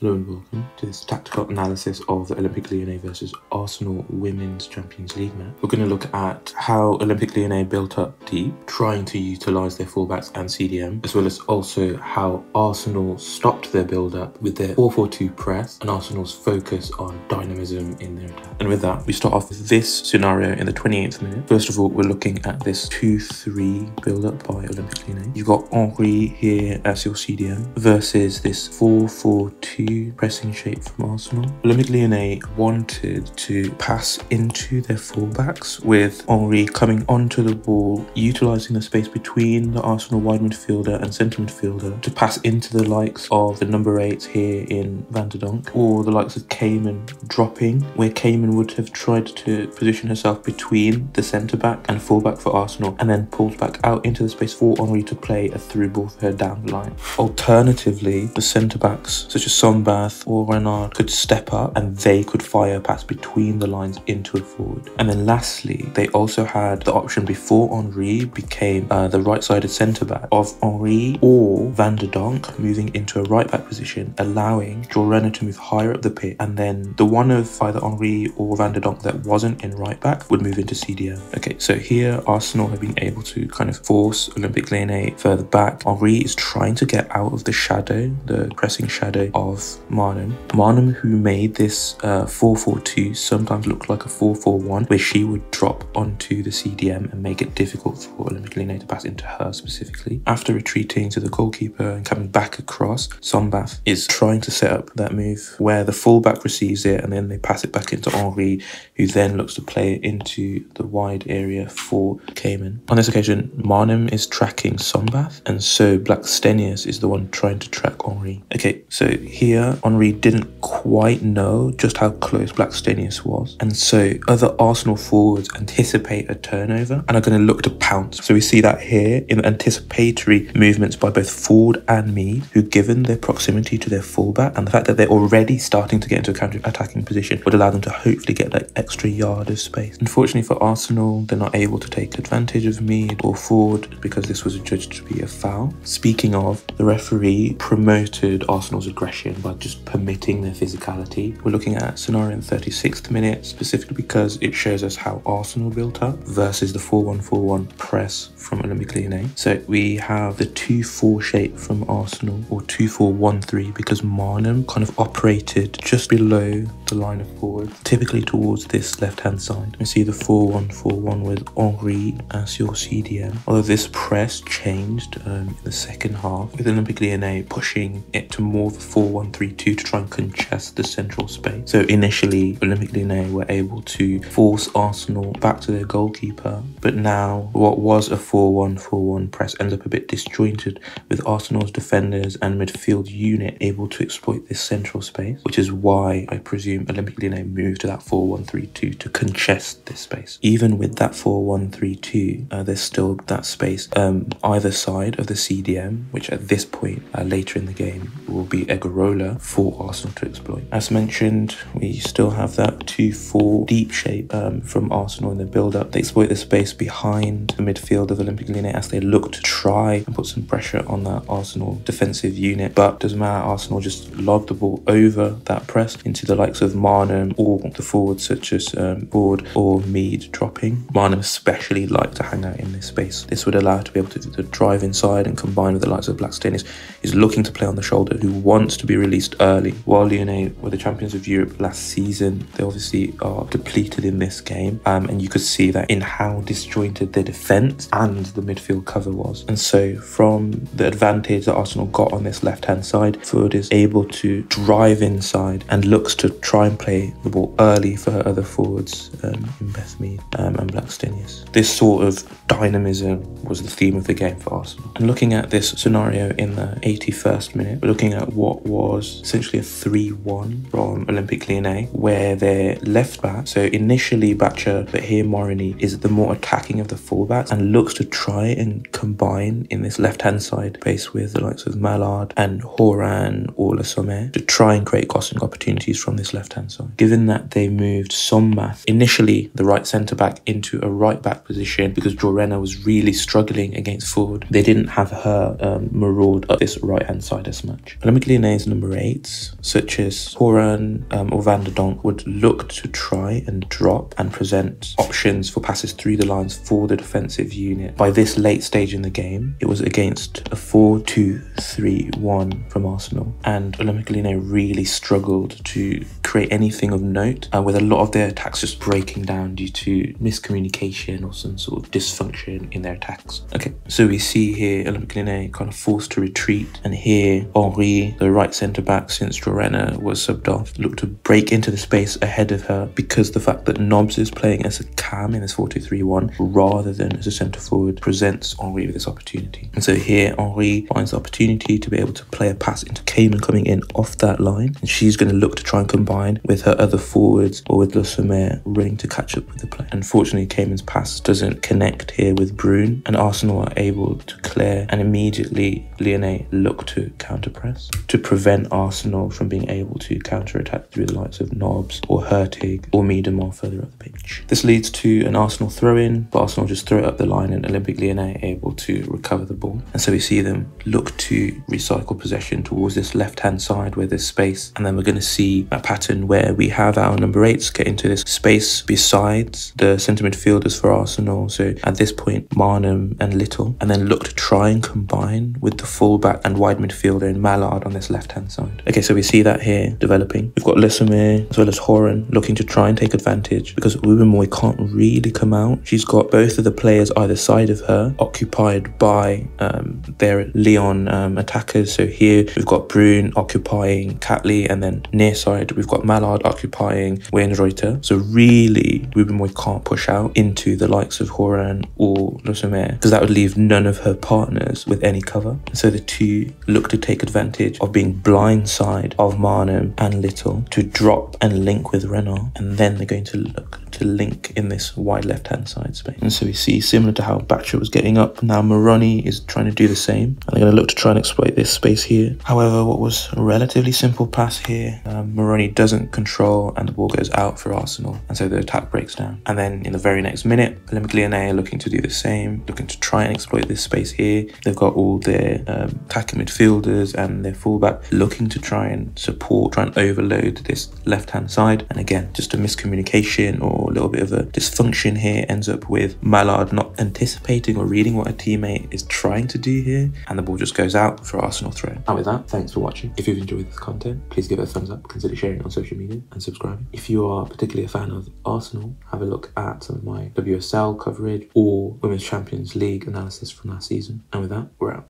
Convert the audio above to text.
Hello and welcome to this tactical analysis of the Olympique Lyonnais versus Arsenal Women's Champions League match. We're going to look at how Olympique Lyonnais built up deep, trying to utilise their fullbacks and CDM, as well as also how Arsenal stopped their build-up with their 4-4-2 press and Arsenal's focus on dynamism in their attack. And with that, we start off with this scenario in the 28th minute. First of all, we're looking at this 2-3 build-up by Olympique Lyonnais. You've got Henry here as your CDM versus this 4-4-2 pressing shape from Arsenal. Olympique Lyonnais wanted to pass into their fullbacks with Henry coming onto the ball, utilising the space between the Arsenal wide midfielder and centre midfielder to pass into the likes of the number 8 here in Van der Donk or the likes of Cayman dropping, where Cayman would have tried to position herself between the centre back and fullback for Arsenal and then pulled back out into the space for Henry to play a through ball for her down the line. Alternatively, the centre backs such as Son Bath or Renard could step up and they could fire pass between the lines into a forward. And then lastly, they also had the option before Henry became uh, the right-sided centre back of Henry or Van der Donk moving into a right back position, allowing Jorena to move higher up the pit. And then the one of either Henry or Van der Donk that wasn't in right back would move into CDM. Okay, so here Arsenal have been able to kind of force Olympique Lyonnais further back. Henry is trying to get out of the shadow, the pressing shadow of Maanum. Maanum, who made this 4-4-2, uh, sometimes look like a 4-4-1, where she would drop onto the CDM and make it difficult for Lyonnais to pass into her specifically. After retreating to the goalkeeper and coming back across, Sombath is trying to set up that move where the fullback receives it and then they pass it back into Henry who then looks to play it into the wide area for Cayman. On this occasion, Maanum is tracking Sombath, and so Blackstenius is the one trying to track Henry. Okay, so here Henry didn't quite know just how close Blackstenius was. And so other Arsenal forwards anticipate a turnover and are going to look to pounce. So we see that here in anticipatory movements by both Foord and Mead, who given their proximity to their fullback and the fact that they're already starting to get into a counter-attacking position would allow them to hopefully get that extra yard of space. Unfortunately for Arsenal, they're not able to take advantage of Mead or Foord because this was adjudged to be a foul. Speaking of, the referee promoted Arsenal's aggression by just permitting their physicality. We're looking at scenario in 36th minute specifically because it shows us how Arsenal built up versus the 4-1-4-1 press from Olympique Lyonnais. So we have the 2-4 shape from Arsenal or 2-4-1-3 because Maanum kind of operated just below the line of forward, typically towards this left-hand side. We see the 4-1-4-1 with Henry as your CDM. Although this press changed um, in the second half with Olympique Lyonnais pushing it to more of a 4-1-3-2 to try and congest the central space. So initially, Olympique Lyonnais were able to force Arsenal back to their goalkeeper, but now what was a 4-1-4-1 press ends up a bit disjointed with Arsenal's defenders and midfield unit able to exploit this central space, which is why I presume Olympique Lyonnais moved to that 4-1-3-2 to congest this space. Even with that 4-1-3-2, uh, there's still that space um, either side of the CDM, which at this point uh, later in the game will be Egurrola for Arsenal to exploit. As mentioned, we still have that 2-4 deep shape um, from Arsenal in the build-up. They exploit the space behind the midfield of Olympique Lyonnais as they look to try and put some pressure on that Arsenal defensive unit. But doesn't matter, Arsenal just lob the ball over that press into the likes of Maanum or the forwards such as um, Foord or Mead dropping. Maanum especially like to hang out in this space. This would allow to be able to, to drive inside and combine with the likes of Blackstenius, is looking to play on the shoulder, who wants to be released early. While Lyonnais were the champions of Europe last season, they obviously are depleted in this game. Um, and you could see that in how disjointed their defence and the midfield cover was. And so from the advantage that Arsenal got on this left-hand side, Foord is able to drive inside and looks to try and play the ball early for her other forwards um, in Beth Mead um, and Blackstenius. This sort of dynamism was the theme of the game for Arsenal. And looking at this scenario in the 81st minute, we're looking at what was essentially a 3-1 from Olympique Lyonnais, where their left back, so initially Bacha, but here Morroni, is the more attacking of the fullbacks and looks to try and combine in this left-hand side space with the likes of Malard and Horan or Le Sommer to try and create crossing opportunities from this left left hand side. Given that they moved Sombath, initially the right centre back, into a right back position because Jorena was really struggling against Foord, they didn't have her um, maraud up this right hand side as much. Lyonnais number eights, such as Horan um, or Van der Donk, would look to try and drop and present options for passes through the lines for the defensive unit. By this late stage in the game, it was against a 4 2 3 1 from Arsenal, and Lyonnais really struggled to create anything of note, uh, with a lot of their attacks just breaking down due to miscommunication or some sort of dysfunction in their attacks. Okay, so we see here Olympique Lyonnais kind of forced to retreat, and here Henry, the right centre back since Jorena was subbed off, looked to break into the space ahead of her because the fact that Nobbs is playing as a cam in this 4 2 3 1 rather than as a centre forward presents Henry with this opportunity. And so here Henry finds the opportunity to be able to play a pass into Cayman coming in off that line, and she's going to look to try and combine with her other forwards or with Le Sommer running to catch up with the play. Unfortunately, Cayman's pass doesn't connect here with Bruun, and Arsenal are able to clear, and immediately Lyonnais look to counter press to prevent Arsenal from being able to counter attack through the likes of Nobbs or Hurtig or Miedema further up the pitch. This leads to an Arsenal throw in, but Arsenal just throw it up the line, and Olympique Lyonnais able to recover the ball. And so we see them look to recycle possession towards this left hand side where there's space, and then we're going to see a pattern where we have our number eights get into this space besides the centre midfielders for Arsenal. So at this point, Maanum and Little, and then look to try and combine with the fullback and wide midfielder in Malard on this left hand side. Okay, so we see that here developing. We've got Le as well as Horan looking to try and take advantage because Wubben can't really come out. She's got both of the players either side of her occupied by um, their Leon um, attackers. So here we've got Bruun occupying Catley, and then near side we've got Malard occupying Wienroither. So really, Wubben-Moy can't push out into the likes of Horan or Le Sommer because that would leave none of her partners with any cover. So the two look to take advantage of being blindside of Maanum and Little to drop and link with Renard, and then they're going to look to link in this wide left hand side space. And so we see similar to how Bacha was getting up, now Morroni is trying to do the same. And they're going to look to try and exploit this space here. However, what was a relatively simple pass here, um, Morroni doesn't control and the ball goes out for Arsenal. And so the attack breaks down. And then in the very next minute, Olympique are looking to do the same, looking to try and exploit this space here. They've got all their um, attacking midfielders and their fullback looking to try and support, try and overload this left hand side. And again, just a miscommunication or a little bit of a dysfunction here ends up with Malard not anticipating or reading what a teammate is trying to do here, and the ball just goes out for Arsenal throw. And with that, thanks for watching. If you've enjoyed this content, please give it a thumbs up, consider sharing on social media, and subscribing. If you are particularly a fan of Arsenal, have a look at some of my WSL coverage or Women's Champions League analysis from last season. And with that, we're out.